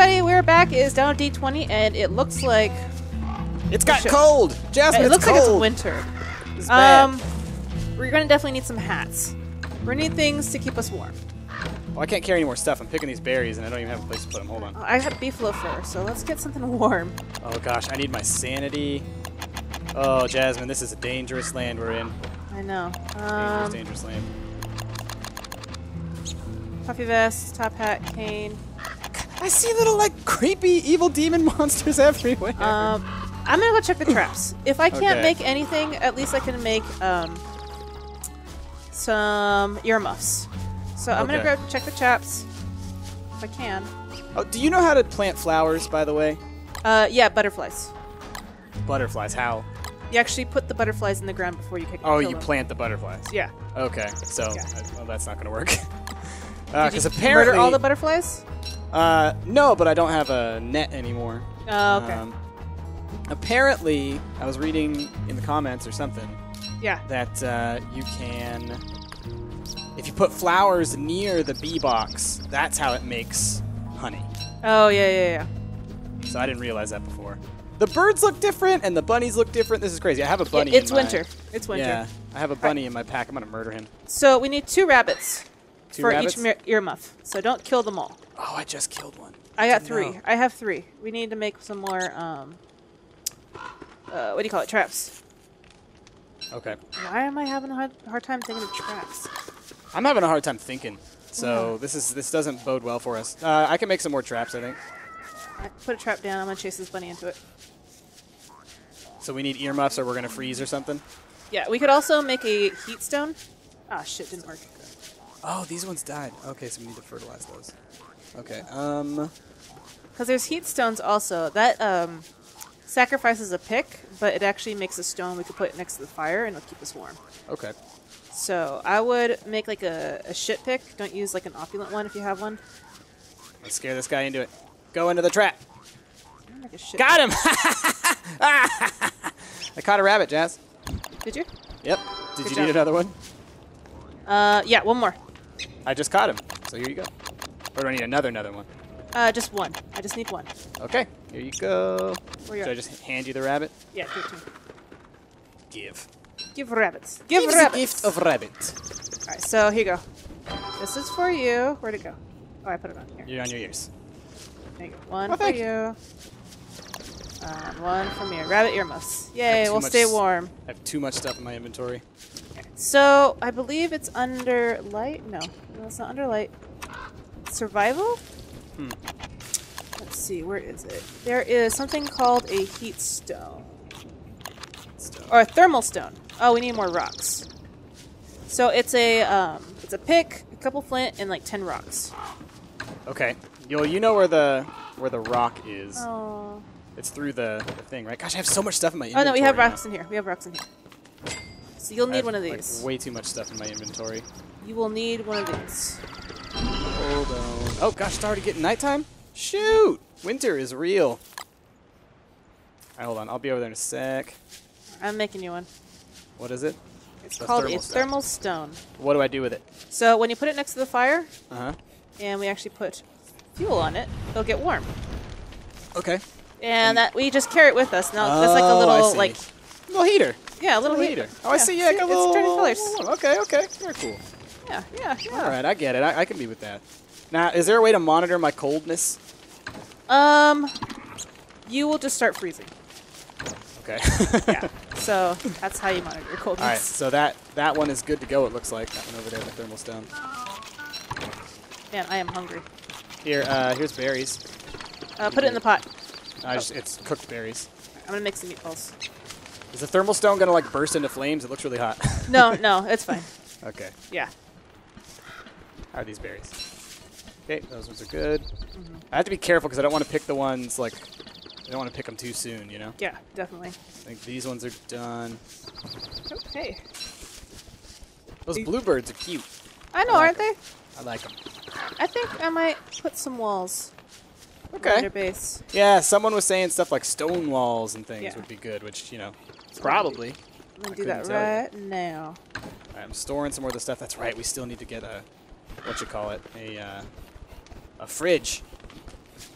everybody, we're back. It is down to D20, and it looks like It's got cold. Jasmine, it it's looks cold. like it's winter. It's. Um, we're gonna definitely need some hats. We're gonna need things to keep us warm. Well, I can't carry any more stuff. I'm picking these berries, and I don't even have a place to put them. Hold on. I have beefalo fur, so let's get something warm. Oh gosh, I need my sanity. Oh, Jasmine, this is a dangerous land we're in. I know. Dangerous, Um, dangerous land. puffy vest, top hat, cane. I see little like creepy evil demon monsters everywhere. Um, I'm gonna go check the traps. If I can't Okay. make anything, at least I can make um, some earmuffs. So I'm Okay. gonna go check the traps if I can. oh, do you know how to plant flowers, by the way? Uh, yeah, butterflies. Butterflies. How? You actually put the butterflies in the ground before you kick. Oh, you them. plant the butterflies. Yeah. Okay, so Yeah. uh, well, that's not gonna work. Because you apparently, murder all the butterflies? Uh, no, but I don't have a net anymore. Oh, okay. Um, apparently, I was reading in the comments or something yeah. that uh, you can, if you put flowers near the bee box, that's how it makes honey. Oh, yeah, yeah, yeah. So I didn't realize that before. The birds look different and the bunnies look different. This is crazy. I have a Yeah, bunny. it's in my- winter. It's winter. Yeah, I have a bunny in my pack. I'm gonna murder him. So we need two rabbits Two for rabbits? each ear earmuff. So don't kill them all. Oh, I just killed one. I got three. know. I have three. We need to make some more. Um, uh, what do you call it? Traps. Okay. Why am I having a hard, hard time thinking of traps? I'm having a hard time thinking. So this is this doesn't bode well for us. Uh, I can make some more traps, I think. I put a trap down. I'm gonna chase this bunny into it. So we need earmuffs, or we're gonna freeze or something. Yeah, we could also make a heat stone. Ah, shit, didn't work. Oh, these ones died. Okay, so we need to fertilize those. Okay. Um. Because there's heat stones also. That um, sacrifices a pick, but it actually makes a stone we could put next to the fire and it'll keep us warm. Okay. So I would make like a, a shit pick. Don't use like an opulent one if you have one. Let's scare this guy into it. Go into the trap. Make a shit Got him! I caught a rabbit, Jazz. Did you? Yep. Did Good you job. need another one? Uh, yeah, one more. I just caught him. So here you go. Or do I need another another one? Uh, just one. I just need one. Okay. Here you go. Where you Should I just hand you the rabbit? Yeah, give it to me. Give. Give rabbits. Give Give rabbits. gift of rabbit. All right, so here you go. This is for you. Where'd it go? Oh, I put it on here. You're on your ears. There you go. One Oh, for thank you. And one for me. Rabbit earmuffs. Yay, we'll stay warm. I have too much stuff in my inventory. So I believe it's under light. No, no, it's not under light. Survival. Hmm. Let's see, where is it? There is something called a heat stone Stuff. or a thermal stone. Oh, we need more rocks. So it's a um, it's a pick, a couple flint, and like ten rocks. Okay. Yo, you know where the where the rock is. Oh. It's through the, the thing, right? Gosh, I have so much stuff in my inventory. Oh no, we have now. rocks in here. We have rocks in here. So you'll need have, one of like, these. way too much stuff in my inventory. You will need one of these. Hold on. Oh gosh, it's already getting nighttime. Shoot! Winter is real. Alright, hold on. I'll be over there in a sec. I'm making you one. What is it? It's The called thermal a thermal stone. What do I do with it? So when you put it next to the fire, Uh huh. and we actually put fuel on it, it'll get warm. Okay. And that we just carry it with us. Now that's like a Oh, little like little heater. yeah, a little, Little heater. heater. Oh, I see. Yeah, got a it's little. turning colors. Okay, okay. Very cool. Yeah, yeah, yeah. All right, I get it. I, I can be with that. Now, is there a way to monitor my coldness? Um, you will just start freezing. Okay. Yeah. so that's how you monitor your coldness. All right, so that that one is good to go. It looks like that one over there, the thermal stone. Man, I am hungry. Here, uh, here's berries. Uh, put it in the pot. I just, it's cooked berries. I'm gonna make some meatballs. Is the thermal stone gonna like burst into flames? It looks really hot. No, no, it's fine. okay. Yeah. How are these berries? Okay, those ones are good. Mm-hmm. I have to be careful because I don't want to pick the ones like I don't want to pick them too soon. You know. Yeah, definitely. I think these ones are done. Okay. Those bluebirds are cute. I know, I like aren't they? I like them. I think I might put some walls Okay. base. Yeah, someone was saying stuff like stone walls and things Yeah. would be good, which you know, probably. I'm gonna do that you. right now. Right, I'm storing some more of the stuff. That's right. We still need to get a what you call it a uh, a fridge.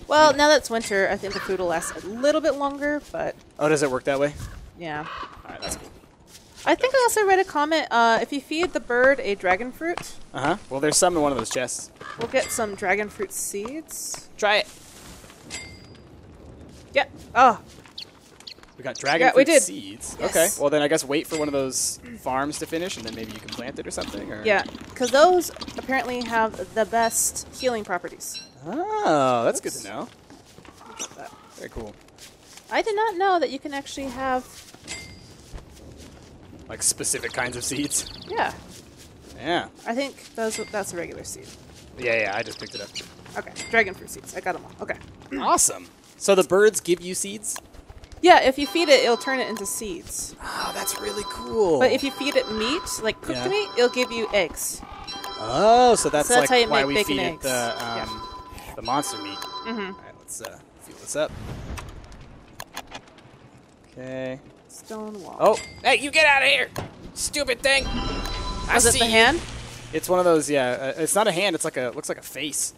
Well, now that it's winter, I think the food will last a little bit longer, but Oh, does it work that way? yeah. All right, that's cool. I think I also read a comment. Uh, if you feed the bird a dragon fruit, Uh huh. Well, there's some in one of those chests. we'll get some dragon fruit seeds. Try it. Yep. Oh, We got dragon Yeah, we did. seeds. Yes. Okay. Well, then I guess wait for one of those farms to finish, and then maybe you can plant it or something. Or yeah, because those apparently have the best healing properties. Oh, that's good to know. Very cool. I did not know that you can actually have. Like specific kinds of seeds. Yeah, Yeah. I think those that's a regular seed. Yeah, yeah. I just picked it up. Okay, dragon fruit seeds. I got them all. Okay. awesome. So the birds give you seeds? Yeah, if you feed it, it'll turn it into seeds. Oh, that's really cool. But if you feed it meat, like cooked Yeah. meat, it'll give you eggs. oh, so that's, So that's like how you why make we feed it the Yeah. um, the monster meat. Mm-hmm. All right, let's uh, fuel this up. Okay. Stone wall. Oh, hey, you get out of here, stupid thing! I Was it the you. hand? It's one of those. Yeah, uh, it's not a hand. It's like a looks like a face.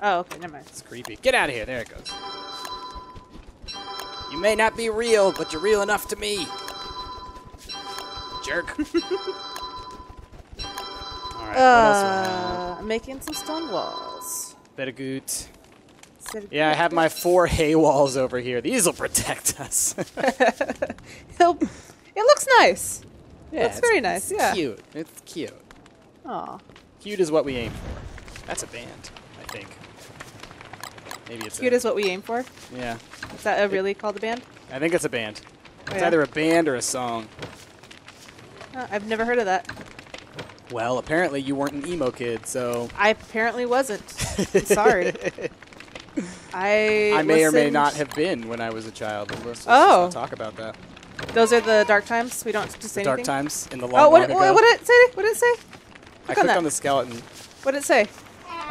Oh, okay, never mind. It's creepy. Get out of here. There it goes. You may not be real, but you're real enough to me. Jerk. All right. what else do I have? Uh, I'm making some stone walls. Bit of goot. Yeah, I have my four hay walls over here. These will protect us. It looks nice. yeah, That's very nice, It's yeah. cute. It's cute. Aw. Cute is what we aim for. That's a band, I think. Maybe it's Cute a, is what we aim for. yeah. Is that a really called a band? I think it's a band. It's yeah? either a band or a song. Uh, I've never heard of that. Well, apparently you weren't an emo kid, so I apparently wasn't. Sorry. I I may or may not have been when I was a child. Let's, let's Oh. talk about that. Those are the dark times. We don't have to say The dark anything. times in the long, Oh, what, long what, what did it say? What did it say? I click on clicked that. on the skeleton. What did it say?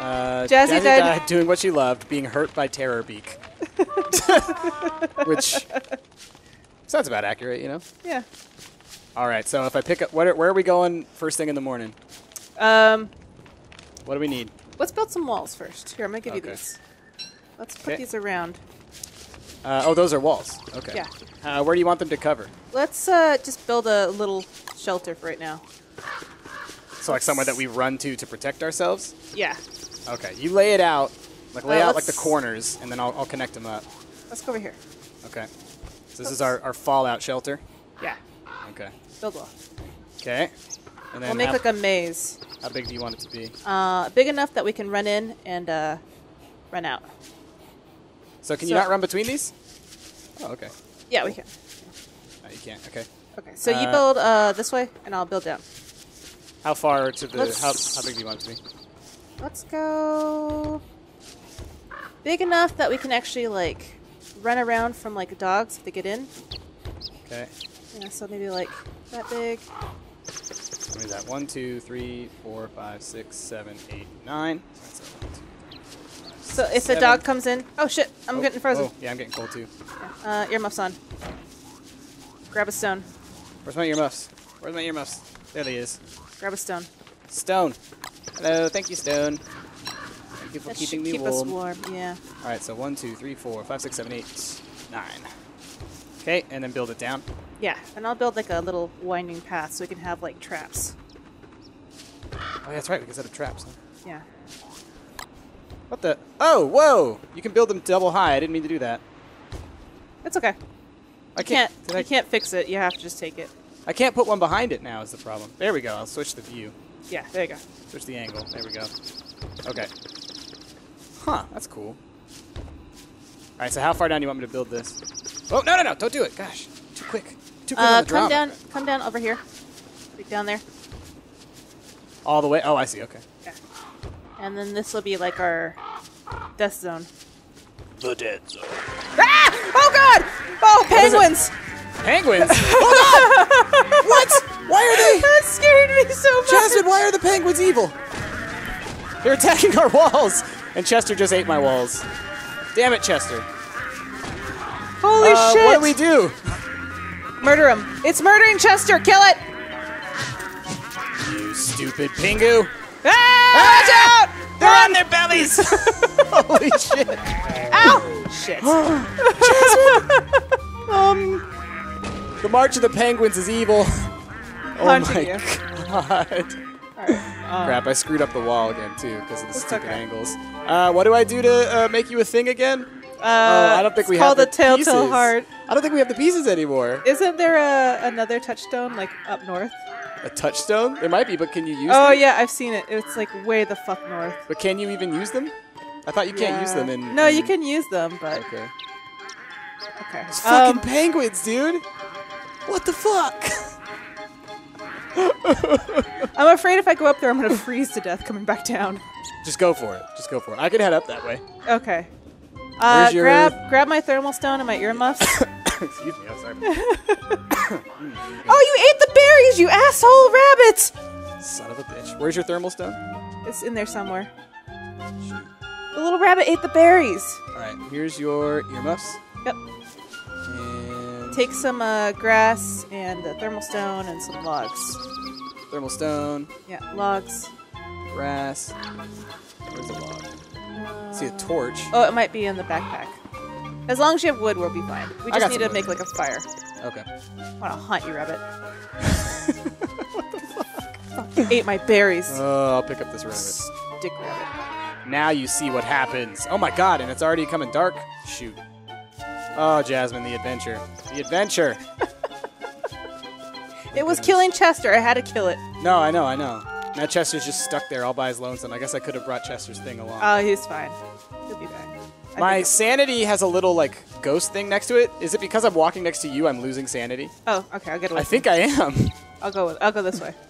Uh, Jazzy died- died doing what she loved, being hurt by Terrorbeak. Which sounds about accurate, you know? Yeah. All right, so if I pick up, what are, where are we going first thing in the morning? Um, What do we need? let's build some walls first. Here, I'm gonna give you Okay. these. Let's put Okay. these around. Uh, oh, those are walls. Okay. Yeah. Uh, where do you want them to cover? Let's uh, just build a little shelter for right now. So like somewhere that we run to to protect ourselves? Yeah. Okay, you lay it out, like lay Uh, out like the corners, and then I'll, I'll connect them up. Let's go over here. Okay. So this is our, our fallout shelter. Yeah. Okay. Build wall. Okay. And then We'll make how, like a maze. how big do you want it to be? Uh, big enough that we can run in and uh, run out. So can you not run between these? Oh, okay. Yeah, we can. No, you can't. Okay. Okay, so you Uh, build uh, this way, and I'll build down. How far to the? How, how big do you want it to be? Let's go big enough that we can actually like run around from like dogs if they get in. Okay. Yeah, so maybe like that big. What is that? One, two, three, four, five, six, seven, eight, nine. So that's a one, two, three, four, five, So six, if the seven. dog comes in, oh shit, I'm Oh, getting frozen. Oh, yeah, I'm getting cold too. Uh, earmuffs on. Grab a stone. Where's my earmuffs? Where's my earmuffs? There he is. Grab a stone. Stone. Hello, thank you, Stone. Thank you for That keeping me keep warm. us warm. Yeah. All right, so one, two, three, four, five, six, seven, eight, nine. Okay, and then build it down. Yeah, and I'll build like a little winding path so we can have like traps. Oh, yeah, that's right. We can set up traps. Huh? Yeah. What the? Oh, whoa! You can build them double high. I didn't mean to do that. It's okay. I You can't. You I, can't fix it. You have to just take it. I can't put one behind it now. Is the problem? There we go. I'll switch the view. Yeah. There you go. Switch the angle. There we go. Okay. Huh. That's cool. All right. So how far down do you want me to build this? Oh no no no! Don't do it. Gosh, too quick. Too quick on Uh, the come down. Come down over here. Like down there. All the way. Oh, I see. Okay. Yeah. And then this will be like our death zone. The dead zone. Ah! Oh God! Oh, penguins! Penguins. Hold on. what? Why are they? That scared me so much. Jasmine, why are the penguins evil? They're attacking our walls. And Chester just ate my walls. Damn it, Chester. Holy Uh, shit! What do we do? Murder him! It's murdering Chester. Kill it! You stupid pingu. Ah! Watch out! They're on their bellies. Holy shit. Ow! shit. Um, the March of the Penguins is evil. Oh my you. god. Um, Crap, I screwed up the wall again too because of the stupid okay. angles. Uh, what do I do to uh, make you a thing again? Uh, oh, I don't think we have the the Telltale. Heart. I don't think we have the pieces anymore. Isn't there a, another touchstone like up north? A touchstone? There might be, but can you use Oh them? yeah, I've seen it. It's like way the fuck north. But can you even use them? I thought you can't use them in. No, in- you can use them, but Okay. okay. It's fucking Um, penguins, dude. What the fuck? I'm afraid if I go up there, I'm gonna freeze to death coming back down. Just go for it. Just go for it. I can head up that way. Okay. Uh, your- grab grab my thermal stone and my earmuffs. Excuse me. I'm sorry. oh, you ate the berries, you asshole rabbit! Son of a bitch. Where's your thermal stone? It's in there somewhere. Shoot. The little rabbit ate the berries. All right. Here's your earmuffs. Yep. Take some uh, grass and a thermal stone and some logs. thermal stone, Yeah, logs. grass. Where's the log? See a torch. Oh, it might be in the backpack. As long as you have wood, we'll be fine. We just need to wood. make like a fire. Okay. I want to haunt you, rabbit. What the fuck, ate my berries. Oh, I'll pick up this rabbit. Stick rabbit. Now you see what happens. Oh my god, and it's already coming dark. Shoot. Oh, Jasmine, the adventure. The adventure. It was killing Chester. I had to kill it. No, I know, I know. Now Chester's just stuck there all by his lonesome. I guess I could have brought Chester's thing along. Oh, he's fine. He'll be back. I My sanity has a little like ghost thing next to it. Is it because I'm walking next to you I'm losing sanity? Oh, okay. I'll get away. I think I am. I'll go. With, I'll go this way.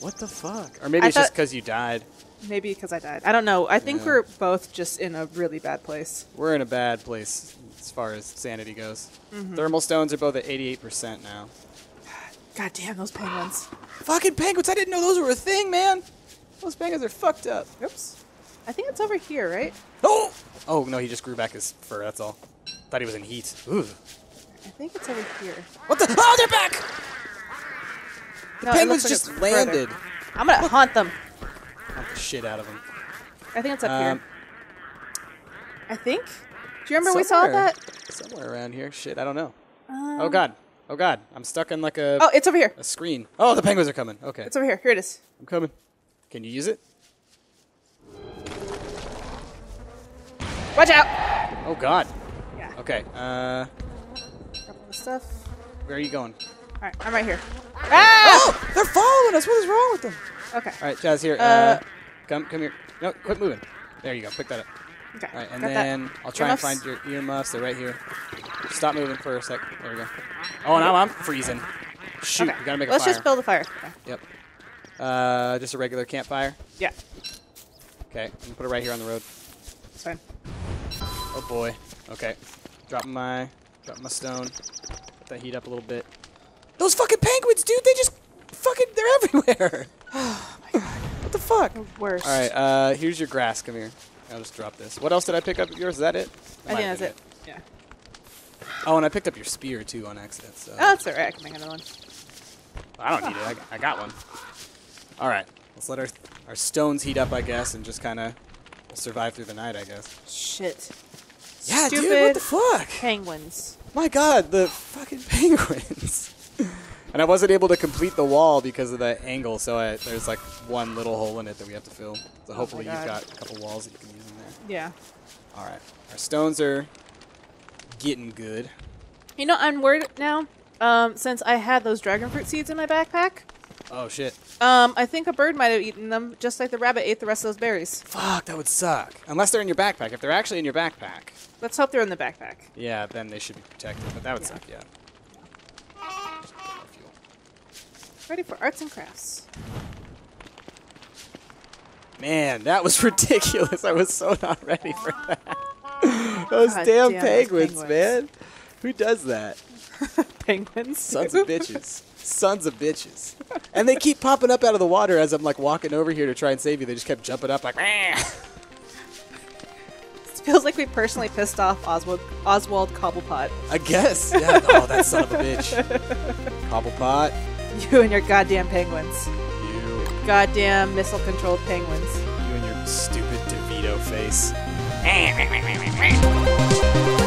What the fuck? Or maybe I it's just because you died. Maybe because I died. I don't know. I think Yeah. we're both just in a really bad place. We're in a bad place as far as sanity goes. Mm-hmm. Thermal stones are both at 88% now. God damn those penguins. Fucking penguins! I didn't know those were a thing, man. Those penguins are fucked up. Oops. I think it's over here, right? Oh! Oh no, he just grew back his fur. That's all. Thought he was in heat. Ooh. I think it's over here. What the? Oh, they're back! The No, penguins like just it's further. landed. I'm gonna haunt them. The shit out of them. I think it's up Um, here. I think. Do you remember we saw that? Somewhere around here. Shit, I don't know. Um, Oh god. Oh god. I'm stuck in like a Oh, it's over here. a screen. Oh, the penguins are coming. Okay. It's over here. Here it is. I'm coming. Can you use it? Watch out. Oh god. Yeah. Okay. Uh, all the stuff. where are you going? All right, I'm right here. Ah! Oh, they're following us. What is wrong with them? Okay. All right, Jazz, here. Uh, Uh, come, come here. No, quit moving. There you go. Pick that up. Okay. All right, and got then that. I'll try and find your earmuffs. They're right here. Stop moving for a sec. There we go. Oh, now I'm freezing. Shoot, Okay. we gotta make a Let's fire. just build a fire. Okay. Yep. Uh, just a regular campfire. Yeah. Okay, I'm gonna put it right here on the road. It's fine. Oh boy. Okay. Dropping my, dropping my stone. Let that heat up a little bit. Those fucking penguins, dude. They just fucking, they're everywhere. Oh my god. What the fuck? Worst. All right. Uh, here's your grass. Come here. I'll just drop this. What else did I pick up of yours? Is that it? That I think have that's it. Yeah. Oh, and I picked up your spear too on accident. So Oh, that's alright. I can make another one. I don't need it. I, I got one. All right. Let's let our our stones heat up, I guess, and just kind of survive through the night, I guess. Shit. Yeah, Stupid dude. What the fuck? penguins. My God, the fucking penguins. And I wasn't able to complete the wall because of the angle, so I, there's like one little hole in it that we have to fill. So hopefully you've got a couple walls that you can use in there. Yeah. All right. Our stones are getting good. You know, I'm worried now. Um, since I had those dragon fruit seeds in my backpack, Oh shit. um, I think a bird might have eaten them, just like the rabbit ate the rest of those berries. Fuck, that would suck. Unless they're in your backpack. If they're actually in your backpack, Let's hope they're in the backpack. yeah, then they should be protected. But that would Yeah. suck, yeah. Just put more fuel. Ready for arts and crafts. Man, that was ridiculous. I was so not ready for that. those God damn, damn, those penguins, penguins. man. Who does that? Penguins. Sons of bitches. Sons of bitches. And they keep popping up out of the water as I'm like walking over here to try and save you. They just kept jumping up like. Feels like we personally pissed off Oswald Oswald Cobblepot. I guess. Yeah. Oh, that son of a bitch. Cobblepot. You and your goddamn penguins. You. Goddamn missile-controlled penguins. You and your stupid DeVito face.